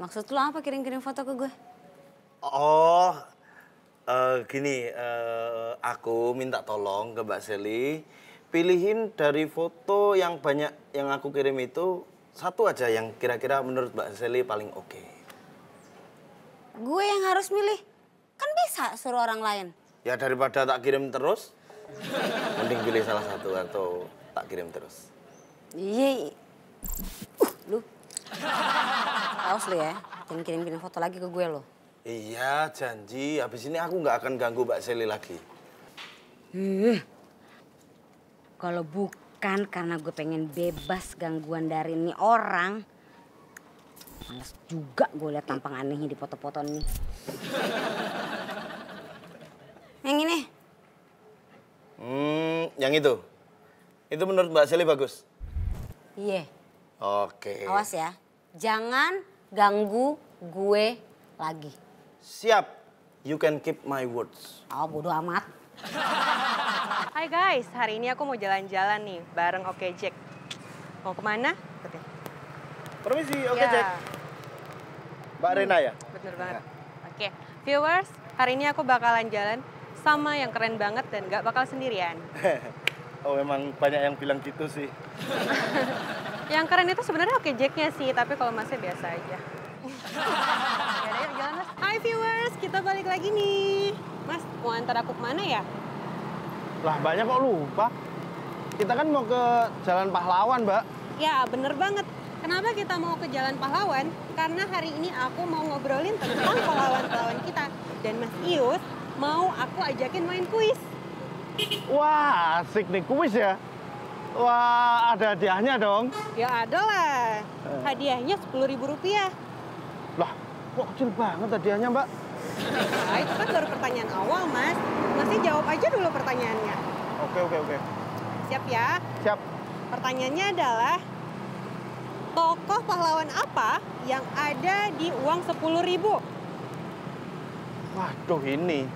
Maksud lu apa kirim-kirim foto ke gue? Oh eh, gini eh, aku minta tolong ke Mbak Sally pilihin dari foto yang banyak yang aku kirim itu satu aja yang kira-kira menurut Mbak Sally paling oke Gue yang harus milih. Kan bisa suruh orang lain. Ya daripada tak kirim terus, mending pilih salah satu atau tak kirim terus. Iya. Uh, lu. Awas lu ya. Jangan kirim-kirim foto lagi ke gue lo. Iya janji, habis ini aku nggak akan ganggu Mbak Sally lagi. Kalau bukan karena gue pengen bebas gangguan dari ini orang. Males juga gue liat tampang anehnya di foto-foto ini. Yang ini. Hmm, yang itu. Itu menurut Mbak Sally bagus. Iya. Oke. Awas ya. Jangan ganggu gue lagi. Siap. You can keep my words. Oh bodo amat. Hai guys, hari ini aku mau jalan-jalan nih bareng Oke Jack. Mau ke mana? Ikutin. Permisi, oke Ya, Jack. Mbak Rena ya? Bener banget. Oke, viewers, hari ini aku bakalan jalan sama yang keren banget dan gak bakal sendirian. oh memang banyak yang bilang gitu sih. Yang keren itu sebenarnya Oke Jacknya sih, tapi kalau masnya biasa aja. Yaudah, yuk jalan mas. Hai viewers, kita balik lagi nih. Mas, mau antar aku ke mana ya? Lah banyak kok lupa. Kita kan mau ke Jalan Pahlawan, Mbak. Ya, bener banget. Kenapa kita mau ke Jalan Pahlawan? Karena hari ini aku mau ngobrolin tentang pahlawan-pahlawan kita. Dan Mas Ius mau aku ajakin main kuis. Wah, asik nih kuis ya. Wah, ada hadiahnya dong. Ya ada lah. Hadiahnya sepuluh ribu rupiah. Lah, kok kecil banget hadiahnya, Mbak? Nah, itu kan baru pertanyaan awal, Mas. Masih jawab aja dulu pertanyaannya. Oke, oke, oke. Siap ya? Siap. Pertanyaannya adalah, tokoh pahlawan apa yang ada di uang sepuluh ribu? Waduh, ini.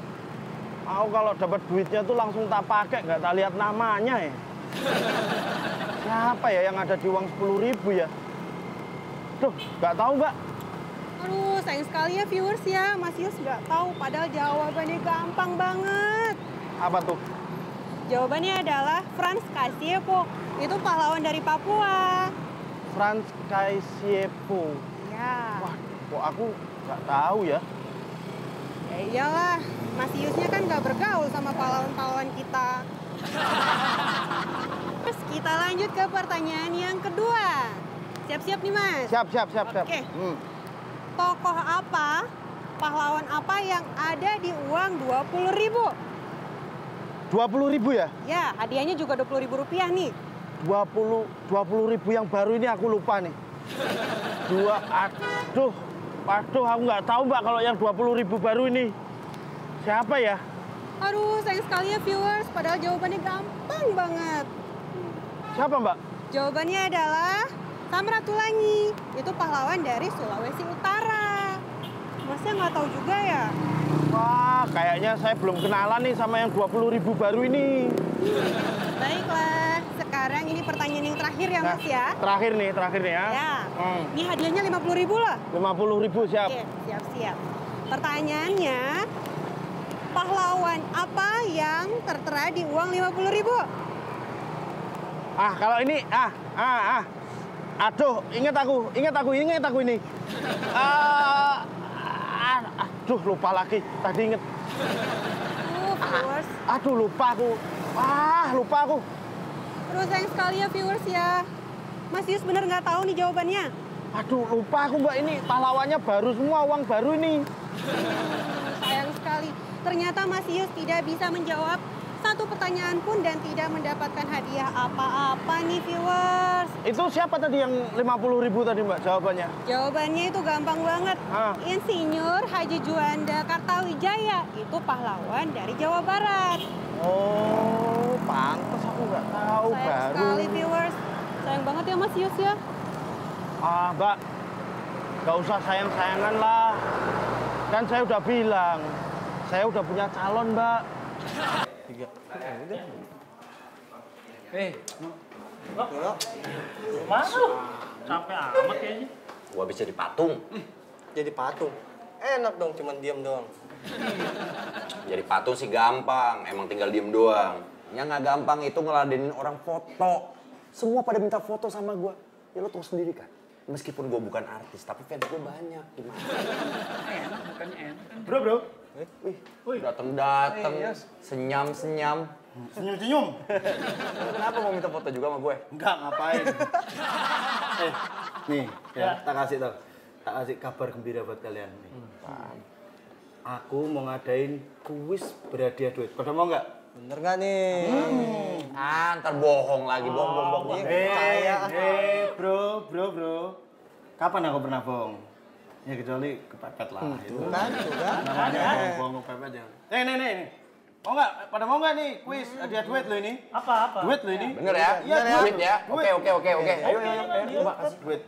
Aku kalau dapat duitnya tuh langsung tak pakai, nggak tak lihat namanya ya. Siapa ya yang ada di uang sepuluh ribu ya? Duh, nggak tahu, Mbak. Aduh, sayang sekali ya viewers ya. Mas Yus nggak tahu, padahal jawabannya gampang banget. Apa tuh? Jawabannya adalah Franz Kasiepo. Itu pahlawan dari Papua. Franz Kaisiepo. Ya. Wah, kok aku nggak tahu ya? Ya iyalah, Mas Yusnya kan nggak bergaul sama pahlawan-pahlawan kita. Terus kita lanjut ke pertanyaan yang kedua. Siap-siap nih Mas. Siap, siap, siap. Oke. Hmm. Tokoh apa, pahlawan apa yang ada di uang 20 ribu? 20 ribu ya? Ya, hadiahnya juga 20 ribu rupiah nih. 20 20 ribu yang baru ini aku lupa nih. Dua, aduh, aduh aku nggak tahu mbak kalau yang 20 ribu baru ini. Siapa ya? Aduh, sayang sekali ya viewers, padahal jawabannya gampang banget. Siapa mbak? Jawabannya adalah Samratulangi. Itu pahlawan dari Sulawesi Utara. Masnya nggak tahu juga ya? Wah, kayaknya saya belum kenalan nih sama yang 20 ribu baru ini. Baiklah, sekarang ini pertanyaan yang terakhir ya Mas ya. Terakhir nih, terakhir nih ya. Ya, Hmm. ini hadiahnya 50 ribu loh. 50 ribu siap. Oke, siap-siap. Pertanyaannya, pahlawan apa yang tertera di uang 50 ribu? Ah, kalau ini, ah, ah, ah. Aduh, ingat aku, ingat aku, ingat aku ini. Ah, ah, aduh, lupa lagi. Tadi inget. Uh, viewers. Aduh, lupa aku. Ah, lupa aku. Terus sayang sekali ya viewers ya. Mas Yus bener nggak tahu nih jawabannya? Aduh, lupa aku mbak ini. Pahlawannya baru semua, uang baru ini. Ternyata Mas Yus tidak bisa menjawab satu pertanyaan pun dan tidak mendapatkan hadiah apa-apa nih viewers. Itu siapa tadi yang 50 ribu tadi mbak jawabannya? Jawabannya itu gampang banget. Ah. Insinyur Haji Juanda Kartawijaya itu pahlawan dari Jawa Barat. Oh, pantas aku nggak tahu Sayang baru. sekali viewers. Sayang banget ya Mas Yus ya. Ah, mbak, nggak usah sayang-sayangan lah. Kan saya udah bilang, saya udah punya calon mbak. Eh, masuk. Capek amat kayaknya. Gua habis jadi patung. Jadi patung. Enak dong, cuman diem doang. Jadi patung sih gampang, emang tinggal diem doang. Yang nggak gampang itu ngeladenin orang foto. Semua pada minta foto sama gua. Ya lo tau sendiri kan. Meskipun gua bukan artis, tapi fans gua banyak. Gimana? Enak, bukannya enak. Bro, bro, Wih, dateng-dateng, senyam-senyam. senyum-senyum. Lo Kenapa mau minta foto juga sama gue? Enggak, ngapain. eh, nih, ya, tak kasih tau. Tak kasih kabar gembira buat kalian. Nih. Aku mau ngadain kuis berhadiah duit. Pada mau nggak? Bener nggak nih? Ah, ntar bohong lagi, bohong, bohong, bohong. Eh, eh, bro, bro, bro. Kapan aku pernah bohong? Ya kecuali kepepet lah. itu. Kan, juga. Namanya bohong kepepet ya. Eh, nih, nih, nih. Mau nggak? Pada mau nggak nih kuis hadiah duit lo ini? Apa apa? Duit lo ini? Bener ya? Iya, Duit ya? Duit. Oke, oke, oke, oke. Ayo, ayo, ayo. Coba kasih duit.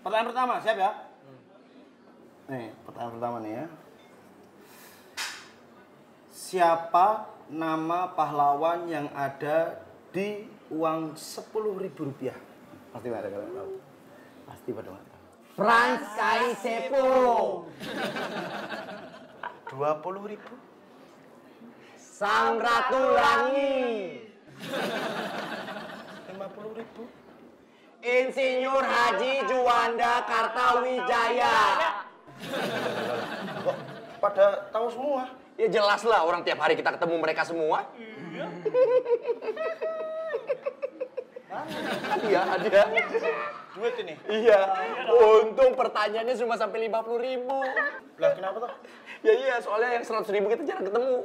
Pertanyaan pertama, siap ya? Nih, pertanyaan pertama nih ya. Siapa nama pahlawan yang ada di uang sepuluh ribu rupiah? Pasti pada kalian tahu. Pasti pada tahu. Frans Kaisepo. Dua puluh ribu? Sang Ratu Langit. Lima puluh ribu? Insinyur Haji Juanda Kartawijaya. Kok pada tahu semua? Ya jelas lah orang tiap hari kita ketemu mereka semua. Hadiah, hadiah. Duit ini? Iya. Untung pertanyaannya cuma sampai 50 ribu. Lah kenapa tuh? Ya iya, soalnya yang 100 ribu kita jarang ketemu.